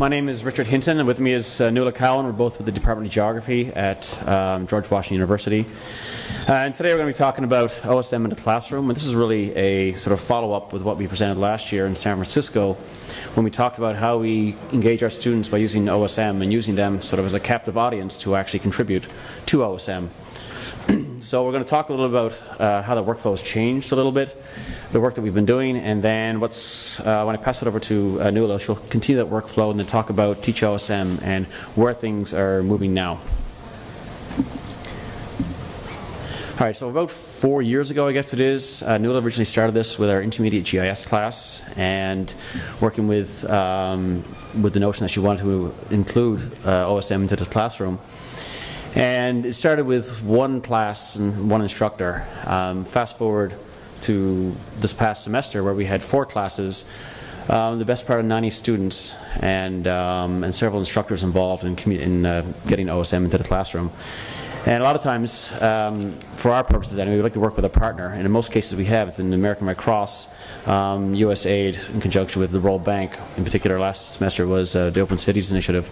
My name is Richard Hinton, and with me is uh, Nuala Cowan. We're both with the Department of Geography at um, George Washington University. Uh, and today we're going to be talking about OSM in the classroom, and this is really a sort of follow-up with what we presented last year in San Francisco when we talked about how we engage our students by using OSM and using them sort of as a captive audience to actually contribute to OSM. So we're going to talk a little about uh, how the workflow has changed a little bit, the work that we've been doing, and then what's, uh, when I pass it over to uh, Nuala, she'll continue that workflow and then talk about Teach OSM and where things are moving now. All right, so about four years ago, I guess it is, uh, Nuala originally started this with our intermediate GIS class and working with, um, with the notion that she wanted to include uh, OSM into the classroom. And it started with one class and one instructor. Um, fast forward to this past semester where we had four classes, um, the best part of 90 students and, um, and several instructors involved in, in uh, getting OSM into the classroom. And a lot of times, um, for our purposes, I anyway, we like to work with a partner. And in most cases we have, it's been the American Red Cross, um, USAID, in conjunction with the World Bank. In particular, last semester was uh, the Open Cities Initiative.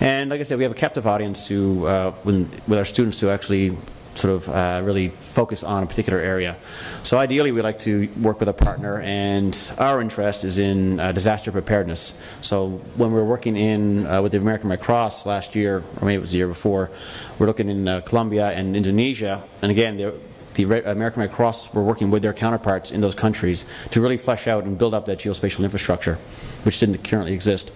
And like I said, we have a captive audience to, uh, with, with our students to actually sort of uh, really focus on a particular area. So ideally we like to work with a partner and our interest is in uh, disaster preparedness. So when we were working in uh, with the American Red Cross last year, or maybe it was the year before, we're looking in uh, Colombia and Indonesia, and again, the American Red Cross were working with their counterparts in those countries to really flesh out and build up that geospatial infrastructure, which didn't currently exist.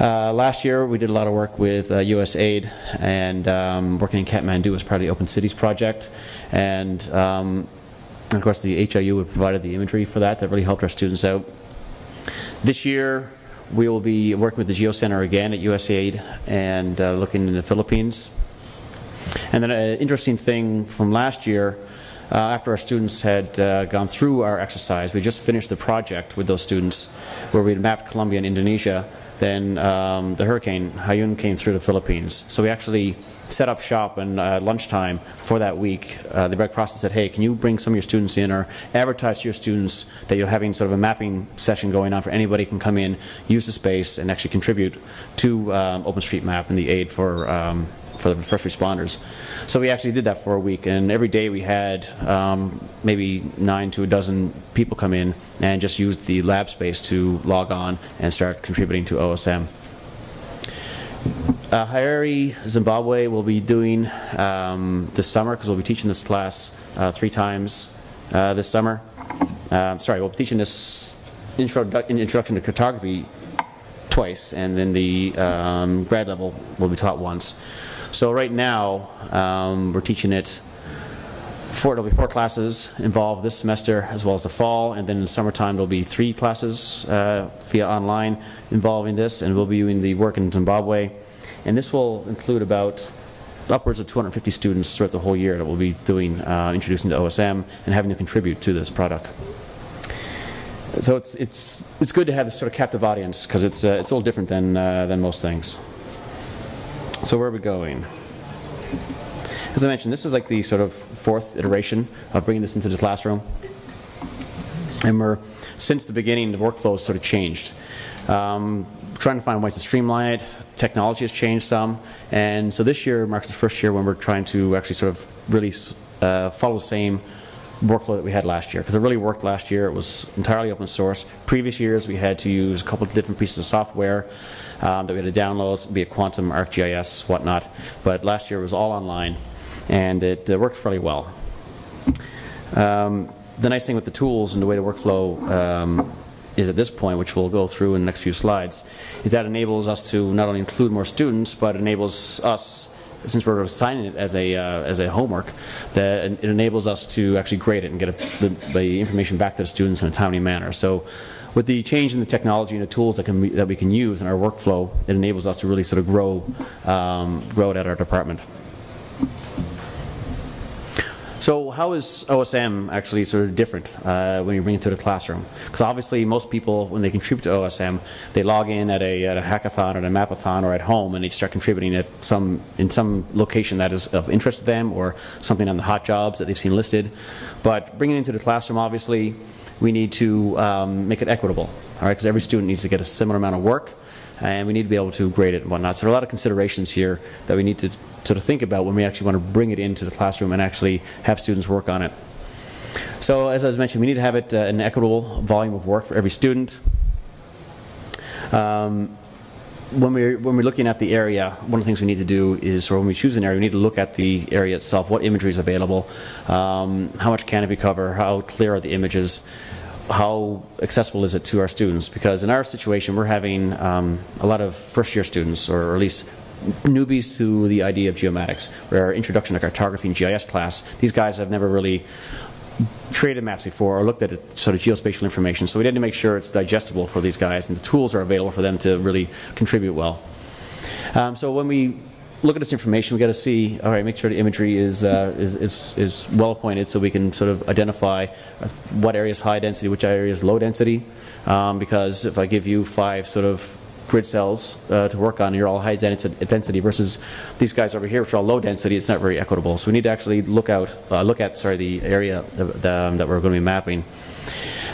Uh, last year, we did a lot of work with uh, USAID and um, working in Kathmandu as part of the Open Cities project. And, um, and of course, the HIU provided the imagery for that that really helped our students out. This year, we will be working with the Geo Center again at USAID and uh, looking in the Philippines. And then an interesting thing from last year, uh, after our students had uh, gone through our exercise, we just finished the project with those students where we mapped Colombia and Indonesia then um, the hurricane Haiyan came through the Philippines. So we actually set up shop and uh, lunchtime for that week. Uh, the Red Cross said, hey, can you bring some of your students in or advertise to your students that you're having sort of a mapping session going on for anybody can come in, use the space, and actually contribute to um, OpenStreetMap and the aid for um, for the first responders. So we actually did that for a week, and every day we had um, maybe nine to a dozen people come in and just use the lab space to log on and start contributing to OSM. Uh, Zimbabwe will be doing um, this summer because we'll be teaching this class uh, three times uh, this summer. Um, sorry, we'll be teaching this introduction to cartography twice, and then the um, grad level will be taught once. So right now, um, we're teaching it four, there'll be four classes involved this semester as well as the fall, and then in the summertime there'll be three classes uh, via online involving this, and we'll be doing the work in Zimbabwe. And this will include about upwards of 250 students throughout the whole year that will be doing, uh, introducing to OSM and having to contribute to this product. So it's, it's, it's good to have this sort of captive audience because it's, uh, it's a little different than, uh, than most things. So where are we going? As I mentioned, this is like the sort of fourth iteration of bringing this into the classroom. And we're, since the beginning, the workflow has sort of changed. Um, trying to find ways to streamline it. Technology has changed some. And so this year marks the first year when we're trying to actually sort of really uh, follow the same workflow that we had last year because it really worked last year. It was entirely open source. Previous years we had to use a couple of different pieces of software um, that we had to download, be it Quantum, ArcGIS, whatnot. But last year it was all online and it uh, worked fairly well. Um, the nice thing with the tools and the way the workflow um, is at this point, which we'll go through in the next few slides, is that enables us to not only include more students, but enables us since we're assigning it as a uh, as a homework, that it enables us to actually grade it and get a, the, the, information back to the students in a timely manner. So, with the change in the technology and the tools that can that we can use in our workflow, it enables us to really sort of grow um, grow it at our department. So how is OSM actually sort of different uh, when you bring it to the classroom? Because obviously most people, when they contribute to OSM, they log in at a, at a hackathon or a mapathon or at home and they start contributing at some, in some location that is of interest to them or something on the hot jobs that they've seen listed. But bringing it into the classroom, obviously, we need to um, make it equitable, all right, because every student needs to get a similar amount of work, and we need to be able to grade it and whatnot. So there are a lot of considerations here that we need to sort of think about when we actually want to bring it into the classroom and actually have students work on it. So as I was mentioning, we need to have it uh, an equitable volume of work for every student. Um, when we're, when we're looking at the area, one of the things we need to do is, or when we choose an area, we need to look at the area itself, what imagery is available, um, how much canopy cover, how clear are the images, how accessible is it to our students? Because in our situation, we're having um, a lot of first year students, or at least newbies to the idea of geomatics, or our introduction to cartography and GIS class. These guys have never really created maps before or looked at it, sort of geospatial information. So we need to make sure it's digestible for these guys and the tools are available for them to really contribute well. Um, so when we look at this information, we got to see, all right, make sure the imagery is, uh, is, is, is, well appointed so we can sort of identify what area is high density, which area is low density. Um, because if I give you five sort of grid cells uh, to work on, you're all high density versus these guys over here, which are all low density. It's not very equitable. So we need to actually look out, uh, look at, sorry, the area that, um, that we're going to be mapping.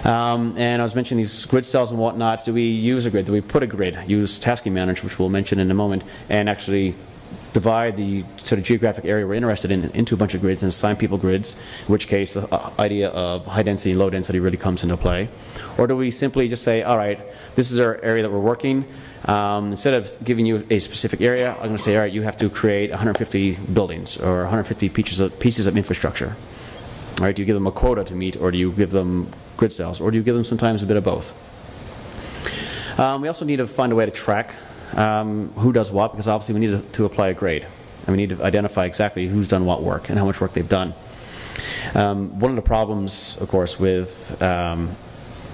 Um, and I was mentioning these grid cells and whatnot. Do we use a grid? Do we put a grid? Use tasking manager, which we'll mention in a moment, and actually divide the sort of geographic area we're interested in into a bunch of grids and assign people grids, in which case the uh, idea of high density low density really comes into play. Or do we simply just say, all right, this is our area that we're working. Um, instead of giving you a specific area, I'm going to say, all right, you have to create 150 buildings or 150 pieces of, pieces of infrastructure. All right, do you give them a quota to meet, or do you give them grid cells, or do you give them sometimes a bit of both? Um, we also need to find a way to track um, who does what, because obviously we need to, to, apply a grade. And we need to identify exactly who's done what work and how much work they've done. Um, one of the problems, of course, with um,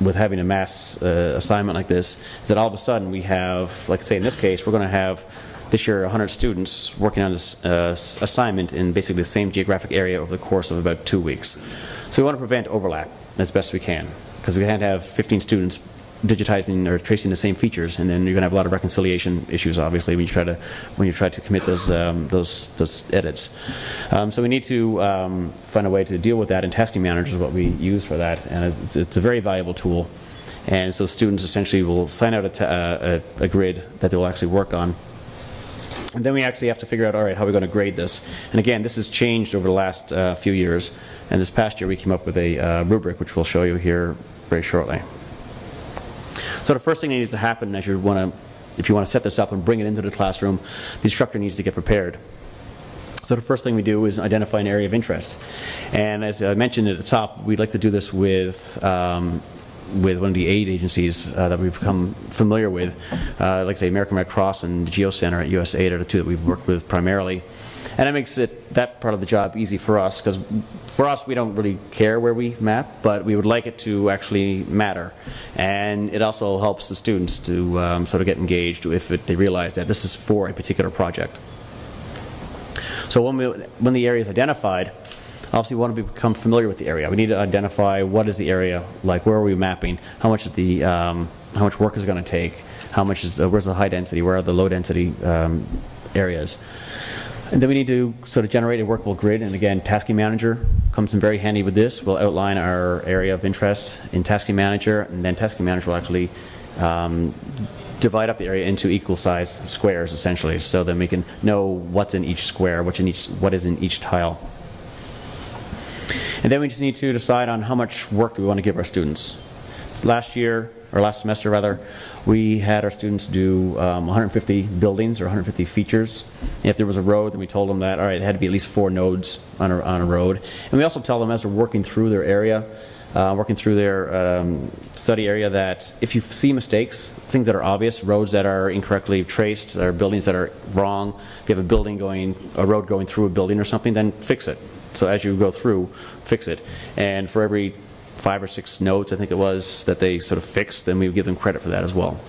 with having a mass uh, assignment like this is that all of a sudden we have, like say in this case, we're going to have this year 100 students working on this uh, assignment in basically the same geographic area over the course of about two weeks. So we want to prevent overlap as best we can because we can't have 15 students digitizing or tracing the same features, and then you're going to have a lot of reconciliation issues, obviously, when you try to when you try to commit those um, those those edits. Um, so we need to um, find a way to deal with that, and Tasking Manager is what we use for that, and it's, it's a very valuable tool. And so students essentially will sign out a, uh, a, a grid that they will actually work on. And then we actually have to figure out, all right, how are we going to grade this? And again, this has changed over the last uh, few years. And this past year, we came up with a uh, rubric, which we'll show you here very shortly. So the first thing that needs to happen as you want to, if you want to set this up and bring it into the classroom, the instructor needs to get prepared. So the first thing we do is identify an area of interest. And as I mentioned at the top, we'd like to do this with um, with one of the aid agencies uh, that we've become familiar with, uh, like say American Red Cross and the Geo Center at USAID are the two that we've worked with primarily. And it makes it that part of the job easy for us because for us we don't really care where we map, but we would like it to actually matter. And it also helps the students to um, sort of get engaged if it, they realize that this is for a particular project. So when, we, when the area is identified, obviously we want to become familiar with the area. We need to identify what is the area like, where are we mapping, how much the um, how much work is going to take, how much is where's the high density, where are the low density um, areas. And then we need to sort of generate a workable grid. And again, Tasking Manager comes in very handy with this. We'll outline our area of interest in Tasking Manager, and then Tasking Manager will actually um, divide up the area into equal sized squares, essentially, so then we can know what's in each square, what's in each, what is in each tile. And then we just need to decide on how much work we want to give our students. Last year, or last semester rather, we had our students do um, 150 buildings or 150 features. If there was a road, then we told them that, all right, it had to be at least four nodes on a, on a road. And we also tell them as they're working through their area, uh, working through their um, study area, that if you see mistakes, things that are obvious, roads that are incorrectly traced, or buildings that are wrong, if you have a building going, a road going through a building or something, then fix it. So as you go through, fix it. And for every five or six notes, I think it was, that they sort of fixed, then we would give them credit for that as well.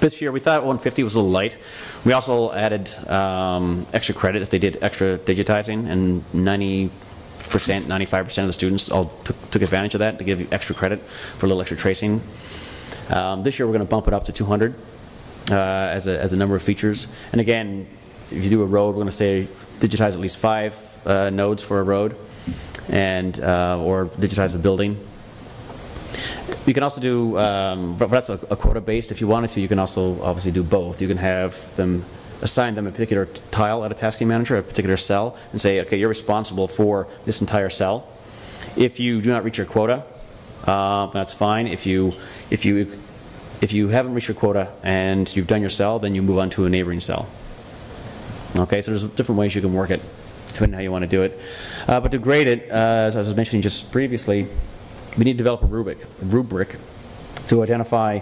This year, we thought 150 was a little light. We also added um, extra credit if they did extra digitizing, and 90 percent, 95% of the students all took, took, advantage of that to give you extra credit for a little extra tracing. Um, this year, we're going to bump it up to 200 uh, as, a, as a number of features. And again, if you do a road, we're going to say digitize at least five uh, nodes for a road and uh, or digitize a building. You can also do, um, but that's a, a quota-based. If you wanted to, you can also obviously do both. You can have them assign them a particular tile at a tasking manager, a particular cell, and say, okay, you're responsible for this entire cell. If you do not reach your quota, uh, that's fine. If you if you if you haven't reached your quota and you've done your cell, then you move on to a neighboring cell. Okay, so there's different ways you can work it, depending on how you want to do it. Uh, but to grade it, uh, as I was mentioning just previously, we need to develop a rubric, a rubric to identify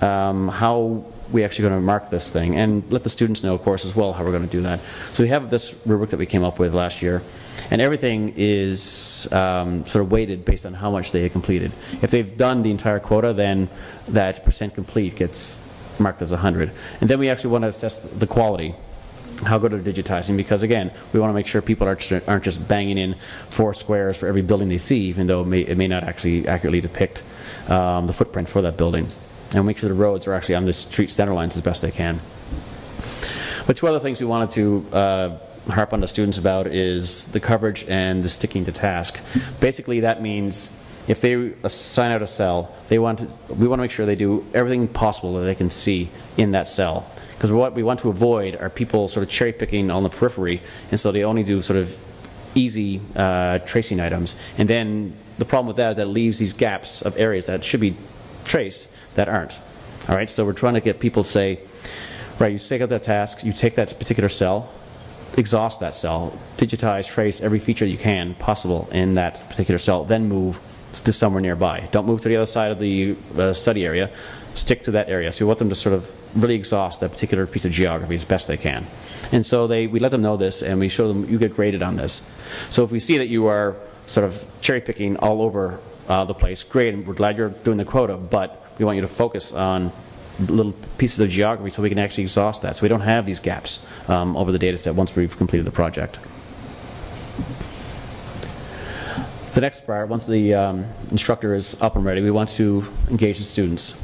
um, how we actually going to mark this thing and let the students know, of course, as well how we're going to do that. So we have this rubric that we came up with last year, and everything is um, sort of weighted based on how much they have completed. If they've done the entire quota, then that percent complete gets marked as 100. And then we actually want to assess the quality how good are digitizing because again we want to make sure people aren't, aren't just banging in four squares for every building they see even though it may, it may not actually accurately depict um, the footprint for that building. And make sure the roads are actually on the street center lines as best they can. But two other things we wanted to uh, harp on the students about is the coverage and the sticking to task. Basically that means if they assign out a cell they want to, we want to make sure they do everything possible that they can see in that cell because what we want to avoid are people sort of cherry picking on the periphery, and so they only do sort of easy uh, tracing items. And then the problem with that is that leaves these gaps of areas that should be traced that aren't. All right, so we're trying to get people to say, right, you take out that task, you take that particular cell, exhaust that cell, digitize, trace every feature you can possible in that particular cell, then move to somewhere nearby. Don't move to the other side of the uh, study area. Stick to that area. So we want them to sort of really exhaust that particular piece of geography as best they can. And so they, we let them know this and we show them you get graded on this. So if we see that you are sort of cherry picking all over uh, the place, great, and we're glad you're doing the quota, but we want you to focus on little pieces of geography so we can actually exhaust that. So we don't have these gaps um, over the data set once we've completed the project. The next part, once the um, instructor is up and ready, we want to engage the students.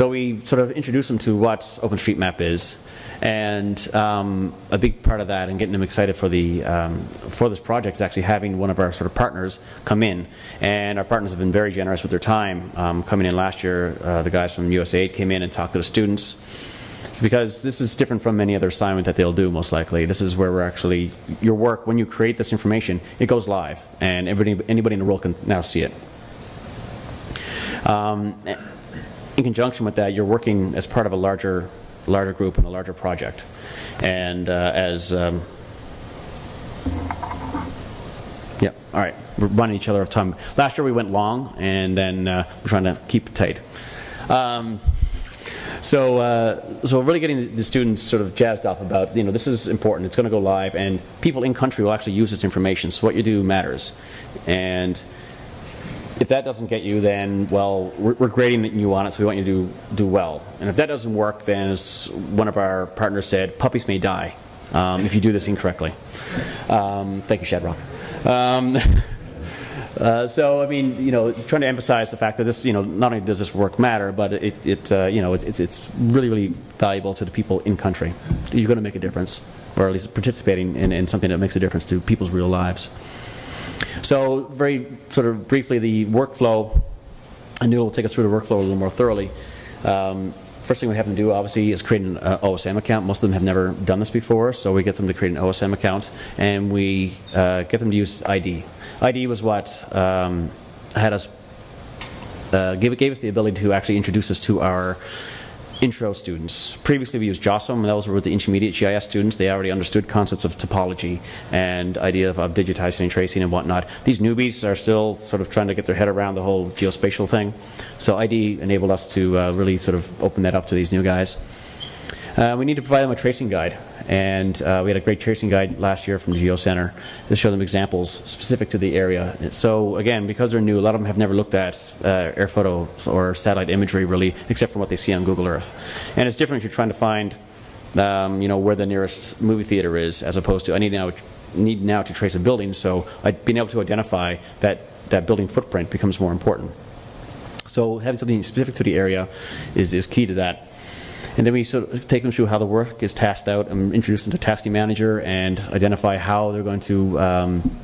So we sort of introduce them to what OpenStreetMap is, and um, a big part of that and getting them excited for the um, for this project is actually having one of our sort of partners come in. And our partners have been very generous with their time. Um, coming in last year, uh, the guys from USAID came in and talked to the students because this is different from any other assignment that they'll do most likely. This is where we're actually, your work, when you create this information, it goes live and everybody, anybody in the world can now see it. Um, in conjunction with that, you're working as part of a larger, larger group and a larger project. And uh, as, um, yeah, all right, we're running each other off time. Last year we went long, and then uh, we're trying to keep it tight. Um, so, uh, so really getting the students sort of jazzed up about, you know, this is important. It's going to go live, and people in country will actually use this information. So what you do matters, and if that doesn't get you, then, well, we're, we're grading you on it, so we want you to do, do well. And if that doesn't work, then as one of our partners said, puppies may die um, if you do this incorrectly. Um, thank you, Shadrock. Um, uh, so, I mean, you know, trying to emphasize the fact that this, you know, not only does this work matter, but it, it uh, you know, it, it's, it's really, really valuable to the people in country. You're going to make a difference, or at least participating in, in something that makes a difference to people's real lives. So very sort of briefly, the workflow, Nuala will take us through the workflow a little more thoroughly. Um, first thing we have them do, obviously, is create an uh, OSM account. Most of them have never done this before, so we get them to create an OSM account, and we uh, get them to use ID. ID was what um, had us, uh, gave, gave us the ability to actually introduce us to our intro students. Previously we used JOSM, and those were with the intermediate GIS students. They already understood concepts of topology and idea of, of, digitizing and tracing and whatnot. These newbies are still sort of trying to get their head around the whole geospatial thing. So ID enabled us to uh, really sort of open that up to these new guys. Uh, we need to provide them a tracing guide. And uh, we had a great tracing guide last year from the Geo Center to show them examples specific to the area. So again, because they're new, a lot of them have never looked at uh, air photo or satellite imagery really, except for what they see on Google Earth. And it's different if you're trying to find, um, you know, where the nearest movie theater is, as opposed to I need now need now to trace a building. So being able to identify that that building footprint becomes more important. So having something specific to the area is, is key to that. And then we sort of take them through how the work is tasked out and introduce them to Tasking Manager and identify how they're going to um,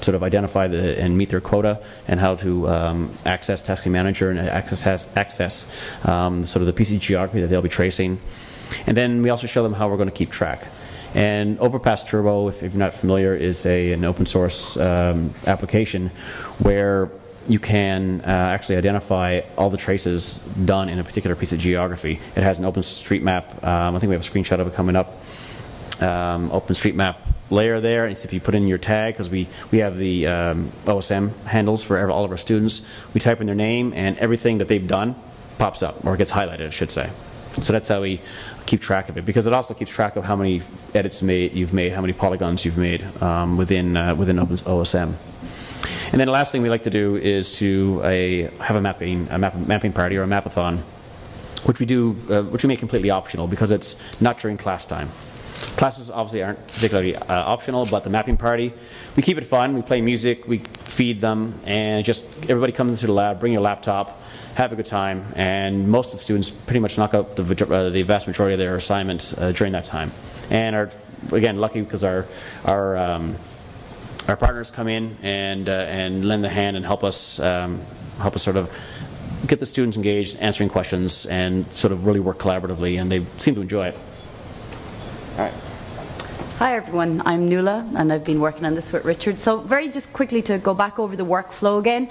sort of identify the, and meet their quota and how to um, access Tasking Manager and access, has, access um, sort of the PC geography that they'll be tracing. And then we also show them how we're going to keep track. And Overpass Turbo, if, if you're not familiar, is a, an open source um, application where you can uh, actually identify all the traces done in a particular piece of geography. It has an open OpenStreetMap. Um, I think we have a screenshot of it coming up. Um, OpenStreetMap layer there. And if you put in your tag, because we, we have the um, OSM handles for all of our students, we type in their name and everything that they've done pops up, or gets highlighted, I should say. So that's how we keep track of it, because it also keeps track of how many edits made, you've made, how many polygons you've made um, within, uh, within OSM. And then the last thing we like to do is to a, have a mapping, a map, mapping party or a mapathon, which we do, uh, which we make completely optional because it's not during class time. Classes obviously aren't particularly uh, optional, but the mapping party, we keep it fun. We play music, we feed them, and just everybody comes into the lab, bring your laptop, have a good time, and most of the students pretty much knock out the, uh, the vast majority of their assignments uh, during that time. And are, again, lucky because our, our, um, our partners come in and, uh, and lend a hand and help us, um, help us sort of get the students engaged, answering questions, and sort of really work collaboratively, and they seem to enjoy it. All right. Hi everyone, I'm Nuala and I've been working on this with Richard. So very just quickly to go back over the workflow again.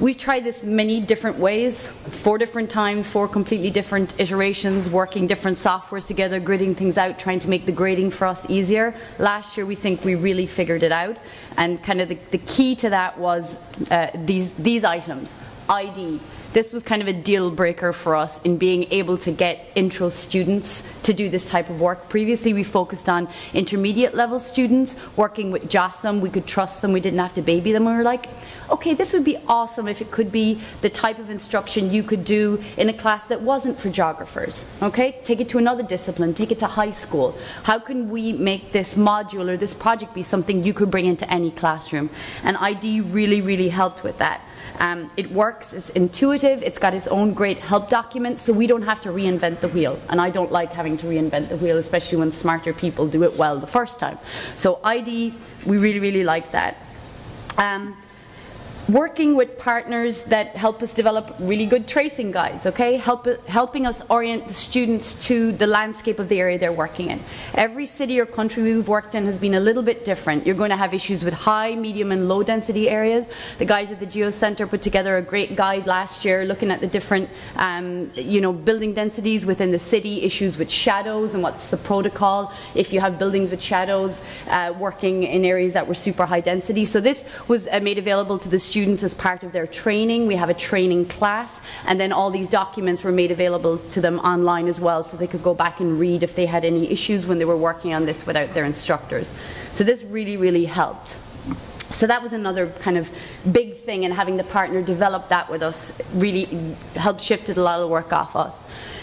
We've tried this many different ways, four different times, four completely different iterations, working different softwares together, gridding things out, trying to make the grading for us easier. Last year we think we really figured it out and kind of the, the key to that was uh, these, these items, ID, this was kind of a deal breaker for us in being able to get intro students to do this type of work. Previously, we focused on intermediate level students, working with JOSM. We could trust them. We didn't have to baby them. We were like, okay, this would be awesome if it could be the type of instruction you could do in a class that wasn't for geographers. Okay, take it to another discipline, take it to high school. How can we make this module or this project be something you could bring into any classroom? And ID really, really helped with that. Um, it works, it's intuitive, it's got its own great help document, so we don't have to reinvent the wheel. And I don't like having to reinvent the wheel, especially when smarter people do it well the first time. So ID, we really, really like that. Um, working with partners that help us develop really good tracing guides, okay? Help, helping us orient the students to the landscape of the area they're working in. Every city or country we've worked in has been a little bit different. You're going to have issues with high, medium and low density areas. The guys at the Geo Center put together a great guide last year looking at the different um, you know, building densities within the city, issues with shadows and what's the protocol if you have buildings with shadows uh, working in areas that were super high density. So this was uh, made available to the students as part of their training. We have a training class, and then all these documents were made available to them online as well, so they could go back and read if they had any issues when they were working on this without their instructors. So this really, really helped. So that was another kind of big thing, and having the partner develop that with us really helped shifted a lot of the work off us.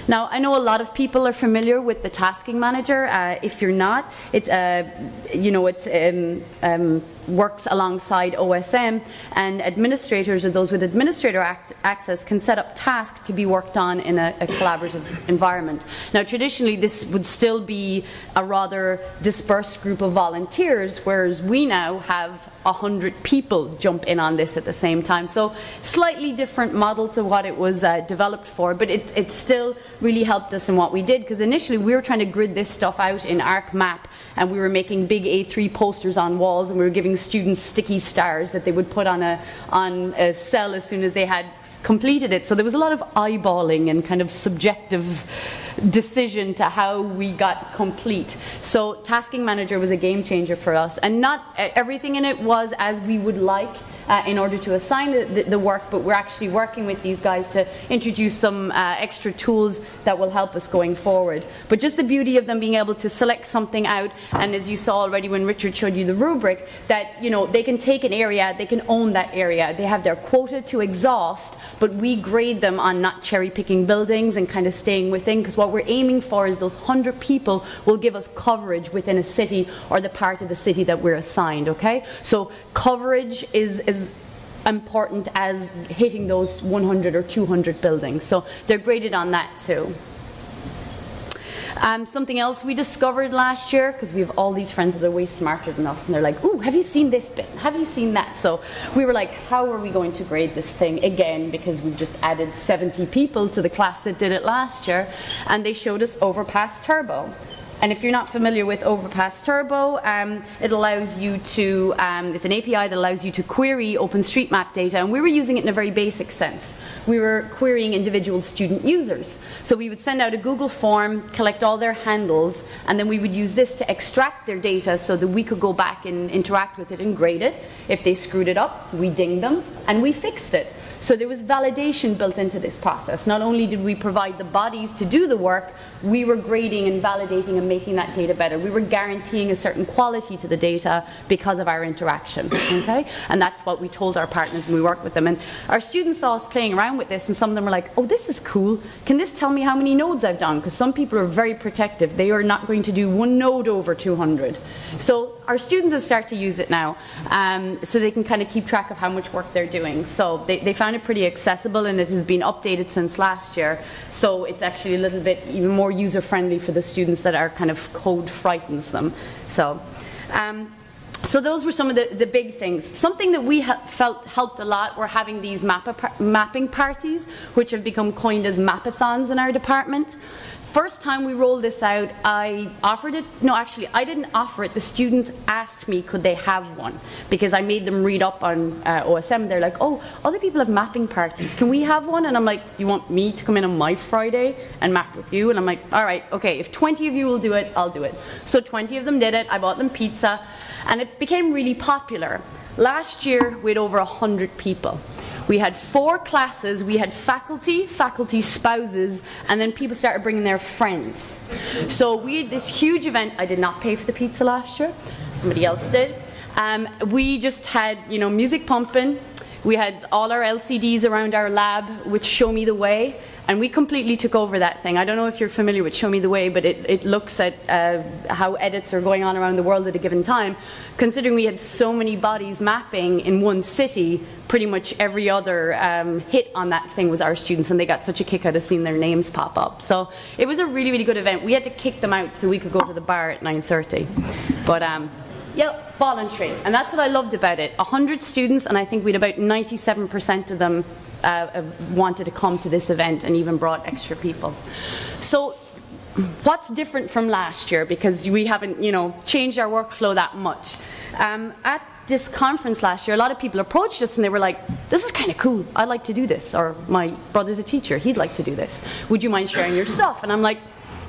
Now, I know a lot of people are familiar with the tasking manager. Uh, if you're not, it's, uh, you know, it's um, um, works alongside OSM, and administrators or those with administrator access can set up tasks to be worked on in a, a, collaborative environment. Now, traditionally, this would still be a rather dispersed group of volunteers, whereas we now have 100 people jump in on this at the same time. So, slightly different model to what it was uh, developed for, but it, it still really helped us in what we did because initially we were trying to grid this stuff out in ArcMap and we were making big A3 posters on walls and we were giving students sticky stars that they would put on a, on a cell as soon as they had completed it. So there was a lot of eyeballing and kind of subjective decision to how we got complete. So Tasking Manager was a game changer for us and not everything in it was as we would like uh, in order to assign the, the, the, work, but we're actually working with these guys to introduce some uh, extra tools that will help us going forward. But just the beauty of them being able to select something out, and as you saw already when Richard showed you the rubric, that you know they can take an area, they can own that area, they have their quota to exhaust, but we grade them on not cherry picking buildings and kind of staying within, because what we're aiming for is those 100 people will give us coverage within a city or the part of the city that we're assigned, okay? So coverage is, is important as hitting those 100 or 200 buildings. So they're graded on that too. Um, something else we discovered last year, because we have all these friends that are way smarter than us, and they're like, ooh, have you seen this bit? Have you seen that? So we were like, how are we going to grade this thing again? Because we've just added 70 people to the class that did it last year, and they showed us Overpass Turbo. And if you're not familiar with Overpass Turbo, um, it allows you to, um, it's an API that allows you to query OpenStreetMap data, and we were using it in a very basic sense. We were querying individual student users. So we would send out a Google form, collect all their handles, and then we would use this to extract their data so that we could go back and interact with it and grade it. If they screwed it up, we dinged them, and we fixed it. So there was validation built into this process. Not only did we provide the bodies to do the work, we were grading and validating and making that data better. We were guaranteeing a certain quality to the data because of our interaction. Okay? And that's what we told our partners when we worked with them. And our students saw us playing around with this, and some of them were like, oh, this is cool. Can this tell me how many nodes I've done? Because some people are very protective. They are not going to do one node over 200. So our students have started to use it now, um, so they can kind of keep track of how much work they're doing. So they, they found it pretty accessible, and it has been updated since last year. So it's actually a little bit even more user friendly for the students that are kind of code frightens them. So. Um, so those were some of the, the big things. Something that we felt helped a lot were having these map mapping parties, which have become coined as mapathons in our department. First time we rolled this out, I offered it. No, actually, I didn't offer it. The students asked me could they have one because I made them read up on uh, OSM. They're like, oh, other people have mapping parties. Can we have one? And I'm like, you want me to come in on my Friday and map with you? And I'm like, all right, okay. If 20 of you will do it, I'll do it. So 20 of them did it. I bought them pizza, and it became really popular. Last year, we had over 100 people. We had four classes. We had faculty, faculty spouses, and then people started bringing their friends. So we had this huge event. I did not pay for the pizza last year. Somebody else did. Um, we just had, you know, music pumping. We had all our LCDs around our lab, which show me the way. And we completely took over that thing. I don't know if you're familiar with Show Me the Way, but it, it looks at uh, how edits are going on around the world at a given time. Considering we had so many bodies mapping in one city, pretty much every other um, hit on that thing was our students, and they got such a kick out of seeing their names pop up. So it was a really, really good event. We had to kick them out so we could go to the bar at 9.30. But um, Yep, voluntary. And that's what I loved about it. 100 students, and I think we had about 97% of them uh, wanted to come to this event and even brought extra people. So what's different from last year? Because we haven't you know changed our workflow that much. Um, at this conference last year a lot of people approached us and they were like this is kind of cool. I'd like to do this. Or my brother's a teacher. He'd like to do this. Would you mind sharing your stuff? And i'm like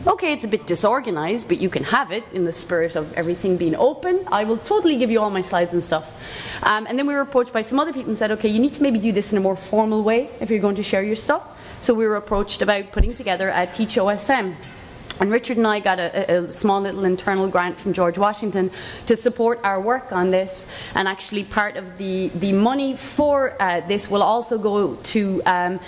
okay, it's a bit disorganized, but you can have it in the spirit of everything being open. I will totally give you all my slides and stuff. Um, and then we were approached by some other people and said, okay, you need to maybe do this in a more formal way if you're going to share your stuff. So we were approached about putting together a Teach OSM. And Richard and I got a, a, small little internal grant from George Washington to support our work on this. And actually, part of the, the money for uh, this will also go to um,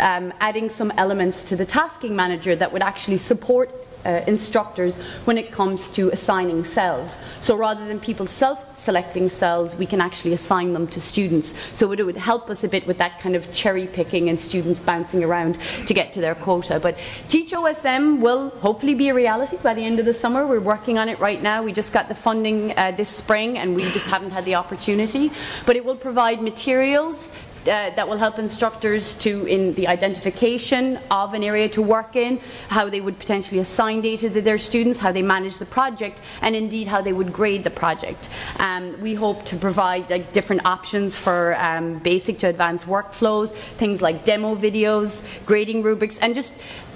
um, adding some elements to the tasking manager that would actually support uh, instructors when it comes to assigning cells. So rather than people self-selecting cells, we can actually assign them to students. So it would help us a bit with that kind of cherry picking and students bouncing around to get to their quota. But Teach OSM will hopefully be a reality by the end of the summer. We're working on it right now. We just got the funding uh, this spring and we just haven't had the opportunity. But it will provide materials that will help instructors to in the identification of an area to work in, how they would potentially assign data to their students, how they manage the project, and indeed how they would grade the project. Um, we hope to provide like, different options for um, basic to advanced workflows, things like demo videos, grading rubrics, and just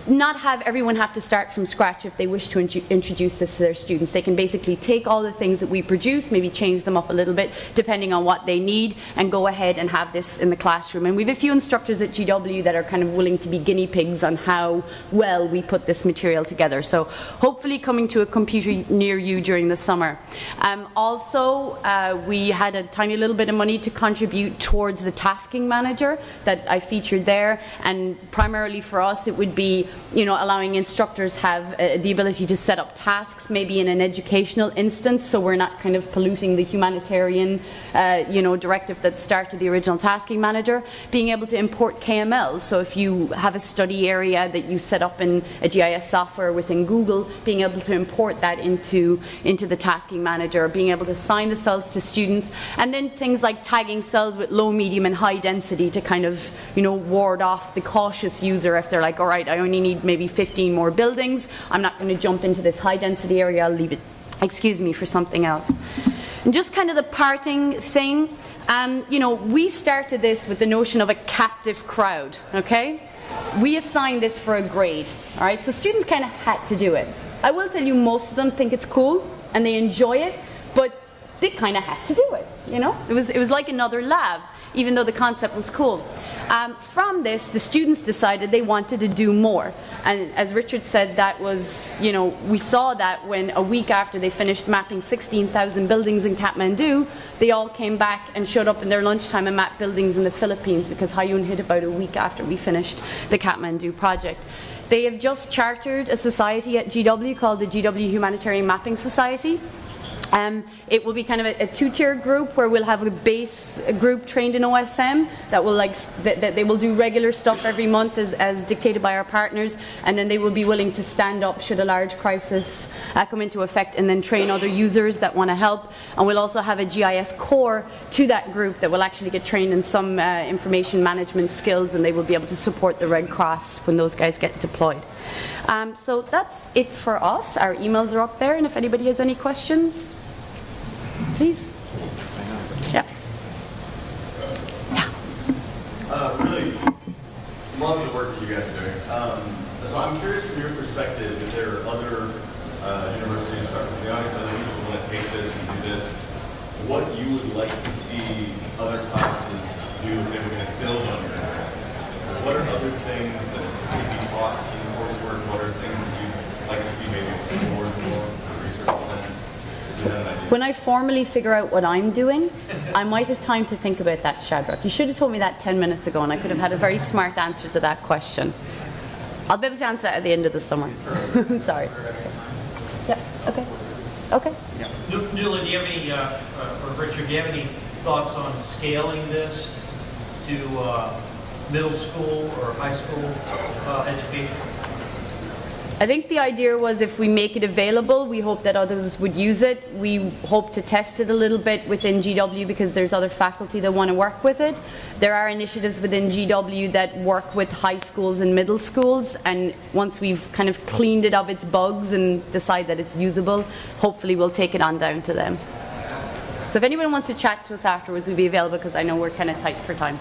not have everyone have to start from scratch if they wish to int introduce this to their students. They can basically take all the things that we produce, maybe change them up a little bit depending on what they need, and go ahead and have this in the classroom. And we have a few instructors at GW that are kind of willing to be guinea pigs on how well we put this material together. So hopefully coming to a computer near you during the summer. Um, also, uh, we had a tiny little bit of money to contribute towards the tasking manager that I featured there, and primarily for us it would be you know, allowing instructors have uh, the ability to set up tasks, maybe in an educational instance, so we're not kind of polluting the humanitarian, uh, you know, directive that started the original tasking manager. Being able to import KML, so if you have a study area that you set up in a GIS software within Google, being able to import that into into the tasking manager, being able to assign the cells to students, and then things like tagging cells with low, medium, and high density to kind of, you know, ward off the cautious user if they're like, all right, I only need need maybe 15 more buildings. I'm not going to jump into this high density area. I'll leave it, excuse me, for something else. And just kind of the parting thing. Um, you know, we started this with the notion of a captive crowd, okay? We assigned this for a grade, all right? So students kind of had to do it. I will tell you, most of them think it's cool and they enjoy it, but they kind of had to do it, you know? It was, it was like another lab, even though the concept was cool. Um, from this, the students decided they wanted to do more. And as Richard said, that was, you know, we saw that when a week after they finished mapping 16,000 buildings in Kathmandu, they all came back and showed up in their lunchtime and mapped buildings in the Philippines because Haiyan hit about a week after we finished the Kathmandu project. They have just chartered a society at GW called the GW Humanitarian Mapping Society. Um, it will be kind of a, a two-tier group where we'll have a base group trained in OSM that will like that, that they will do regular stuff every month as, as, dictated by our partners, and then they will be willing to stand up should a large crisis uh, come into effect, and then train other users that want to help. And we'll also have a GIS core to that group that will actually get trained in some uh, information management skills, and they will be able to support the Red Cross when those guys get deployed. Um, so that's it for us. Our emails are up there, and if anybody has any questions please. Yeah. Yeah. Uh, really love the work that you guys are doing. Um, so I'm curious from your perspective if there are other uh, university instructors in the audience, other people who want to take this and do this, what you would like to see other classes do if they were going to build on your What are other things that could be taught in coursework? What are things that you'd like to see maybe explored more for research when I formally figure out what I'm doing, I might have time to think about that, Shadrock. You should have told me that 10 minutes ago, and I could have had a very smart answer to that question. I'll be able to answer that at the end of the summer. I'm Sorry. Yeah, okay. Okay. Yeah. Nuala, do you have any, uh, uh, or Richard, do you have any thoughts on scaling this to uh, middle school or high school uh, education? I think the idea was if we make it available, we hope that others would use it. We hope to test it a little bit within GW because there's other faculty that want to work with it. There are initiatives within GW that work with high schools and middle schools, and once we've kind of cleaned it of its bugs and decide that it's usable, hopefully we'll take it on down to them. So if anyone wants to chat to us afterwards, we'll be available because I know we're kind of tight for time.